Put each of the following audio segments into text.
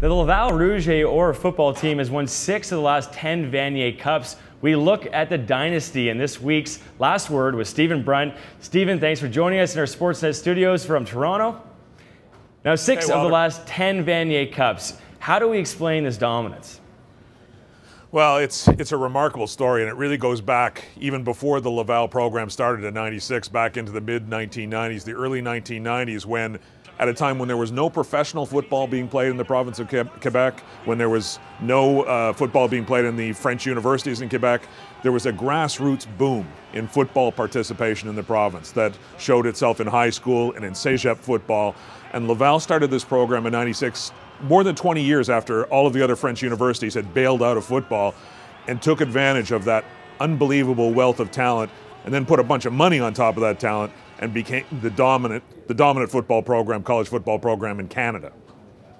The Laval Rouge et Or football team has won six of the last 10 Vanier Cups. We look at the dynasty, and this week's last word was Stephen Brunt. Stephen, thanks for joining us in our Sportsnet studios from Toronto. Now, six hey, of the last 10 Vanier Cups. How do we explain this dominance? Well, it's it's a remarkable story, and it really goes back even before the Laval program started in '96, back into the mid 1990s, the early 1990s, when at a time when there was no professional football being played in the province of Quebec, when there was no uh, football being played in the French universities in Quebec, there was a grassroots boom in football participation in the province that showed itself in high school and in cégep football. And Laval started this program in 96, more than 20 years after all of the other French universities had bailed out of football and took advantage of that unbelievable wealth of talent and then put a bunch of money on top of that talent and became the dominant, the dominant football program, college football program in Canada.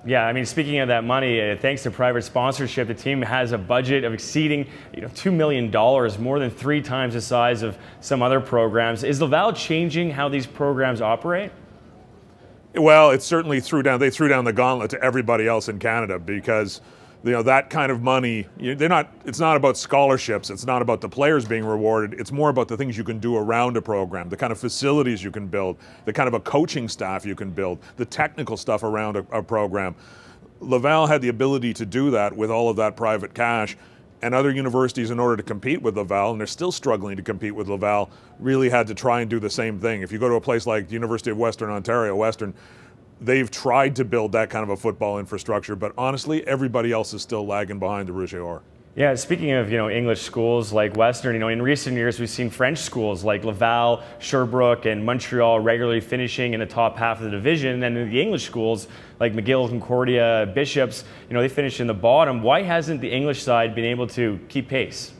Yeah, I mean, speaking of that money, uh, thanks to private sponsorship, the team has a budget of exceeding, you know, two million dollars, more than three times the size of some other programs. Is Laval changing how these programs operate? Well, it certainly threw down. They threw down the gauntlet to everybody else in Canada because you know that kind of money they're not it's not about scholarships it's not about the players being rewarded it's more about the things you can do around a program the kind of facilities you can build the kind of a coaching staff you can build the technical stuff around a, a program. Laval had the ability to do that with all of that private cash and other universities in order to compete with laval and they're still struggling to compete with laval really had to try and do the same thing. If you go to a place like the university of western ontario western they've tried to build that kind of a football infrastructure, but honestly, everybody else is still lagging behind the Rouge Or. Yeah, speaking of you know English schools like Western, you know in recent years we've seen French schools like Laval, Sherbrooke, and Montreal regularly finishing in the top half of the division, and then the English schools like McGill, Concordia, Bishops, you know they finish in the bottom. Why hasn't the English side been able to keep pace?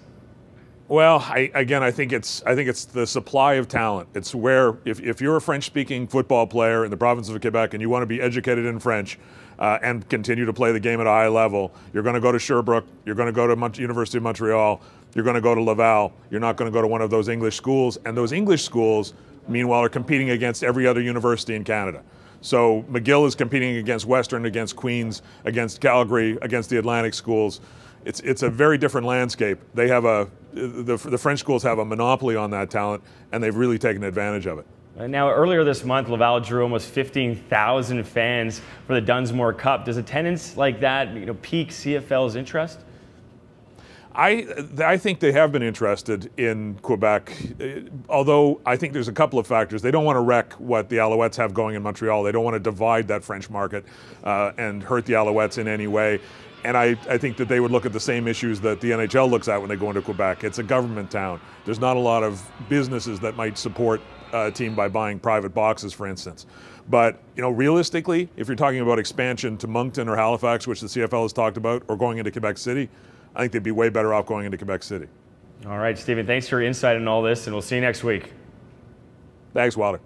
Well, I, again, I think it's I think it's the supply of talent. It's where if, if you're a French-speaking football player in the province of Quebec and you want to be educated in French uh, and continue to play the game at a high level, you're going to go to Sherbrooke, you're going to go to Mon- University of Montreal, you're going to go to Laval. You're not going to go to one of those English schools, and those English schools, meanwhile, are competing against every other university in Canada. So McGill is competing against Western, against Queens, against Calgary, against the Atlantic schools. It's it's a very different landscape. They have a the, the French schools have a monopoly on that talent, and they've really taken advantage of it. Now, earlier this month, Laval drew almost 15,000 fans for the Dunsmore Cup. Does attendance like that, you know, pique CFL's interest? I, I think they have been interested in Quebec, although I think there's a couple of factors. They don't want to wreck what the Alouettes have going in Montreal. They don't want to divide that French market uh, and hurt the Alouettes in any way. And I, I think that they would look at the same issues that the NHL looks at when they go into Quebec. It's a government town. There's not a lot of businesses that might support a team by buying private boxes, for instance. But you know, realistically, if you're talking about expansion to Moncton or Halifax, which the CFL has talked about, or going into Quebec City, I think they'd be way better off going into Quebec City. All right, Stephen, thanks for your insight on all this, and we'll see you next week. Thanks, Wilder.